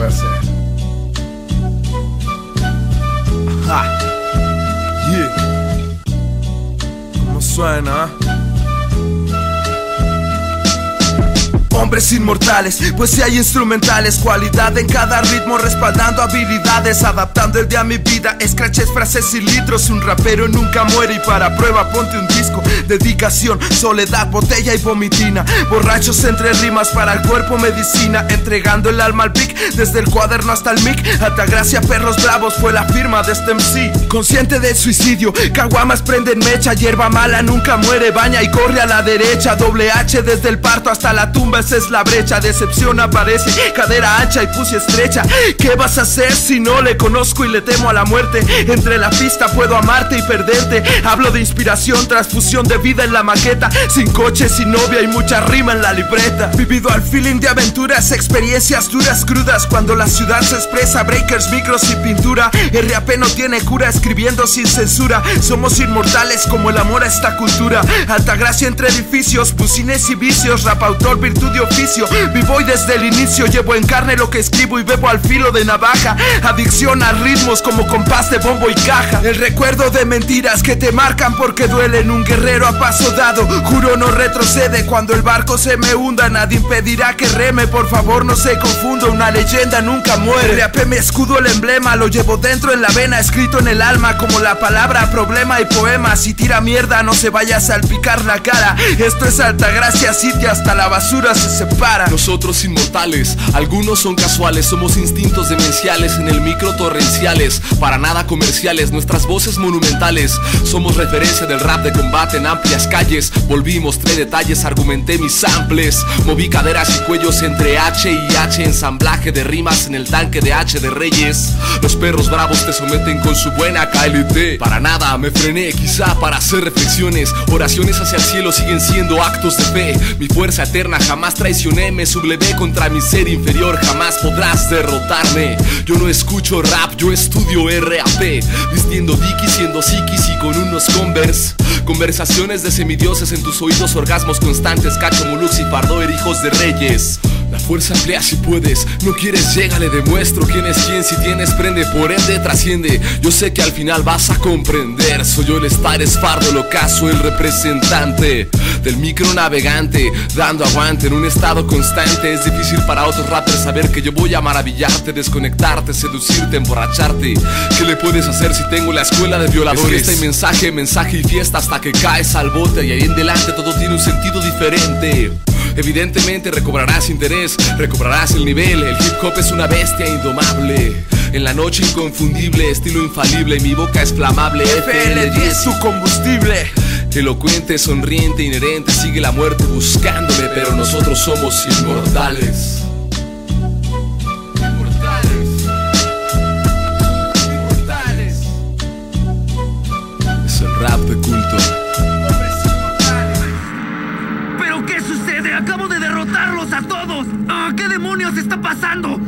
voy a hacer. Ajá. Yeah. ¿Cómo suena? Hombres inmortales, pues si hay instrumentales, cualidad en cada ritmo, respaldando habilidades, adaptando el día a mi vida, scratches, frases y litros. Un rapero nunca muere y para prueba ponte un disco. Dedicación, soledad, botella y vomitina. Borrachos entre rimas para el cuerpo medicina, entregando el alma al pic, desde el cuaderno hasta el mic. Altagracia, perros bravos fue la firma de este MC. Consciente del suicidio, caguamas prenden mecha, hierba mala nunca muere, baña y corre a la derecha. Doble H desde el parto hasta la tumba es la brecha, decepción aparece, cadera ancha y puse estrecha. ¿Qué vas a hacer si no le conozco y le temo a la muerte? Entre la pista puedo amarte y perderte. Hablo de inspiración, transfusión de vida en la maqueta, sin coche, sin novia y mucha rima en la libreta. Vivido al feeling de aventuras, experiencias duras, crudas. Cuando la ciudad se expresa, breakers, micros y pintura. RAP no tiene cura, escribiendo sin censura. Somos inmortales como el amor a esta cultura. Alta gracia entre edificios, bucines y vicios, rap autor, virtud y Vivo y desde el inicio llevo en carne lo que escribo y bebo al filo de navaja. Adicción a ritmos como compás de bombo y caja. El recuerdo de mentiras que te marcan porque duelen. Un guerrero a paso dado, juro no retrocede. Cuando el barco se me hunda, nadie impedirá que reme. Por favor, no se confunda, una leyenda nunca muere. Reapé mi escudo, el emblema, lo llevo dentro en la vena, escrito en el alma como la palabra, problema y poema. Si tira mierda, no se vaya a salpicar la cara. Esto es alta gracia, sitio hasta la basura se separa. Nosotros inmortales, algunos son casuales, somos instintos demenciales en el micro torrenciales, para nada comerciales, nuestras voces monumentales, somos referencia del rap de combate en amplias calles, volví, mostré detalles, argumenté mis samples, moví caderas y cuellos entre H y H, ensamblaje de rimas en el tanque de H de Reyes, los perros bravos te someten con su buena KLT, para nada me frené, quizá para hacer reflexiones, oraciones hacia el cielo siguen siendo actos de fe, mi fuerza eterna jamás traicioné, me sublevé contra mi ser inferior, jamás podrás derrotarme. Yo no escucho rap, yo estudio RAP, vistiendo Diki, siendo psiquis y con unos Converse. Conversaciones de semidioses en tus oídos, orgasmos constantes, cacho, mulux y hijos de reyes. Fuerza emplea si puedes, no quieres, llega, le demuestro quién es quién, si tienes, prende, por ende trasciende. Yo sé que al final vas a comprender, soy yo el estar esfardo, el ocaso, el representante del micro navegante, dando aguante en un estado constante. Es difícil para otros rappers saber que yo voy a maravillarte, desconectarte, seducirte, emborracharte. ¿Qué le puedes hacer si tengo la escuela de violadores? Es mensaje, mensaje y fiesta hasta que caes al bote y ahí en delante todo tiene un sentido diferente. Evidentemente recobrarás interés, recobrarás el nivel. El hip hop es una bestia indomable. En la noche inconfundible, estilo infalible, mi boca es flamable. FL10 su combustible. Elocuente, sonriente, inherente, sigue la muerte buscándome, pero nosotros somos inmortales. Inmortales. Inmortales. Es el rap de culto. Acabo de derrotarlos a todos. Ah, ¿Qué demonios está pasando?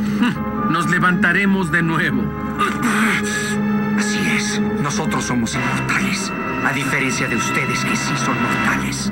Nos levantaremos de nuevo. Así es, nosotros somos inmortales. A diferencia de ustedes que sí son mortales.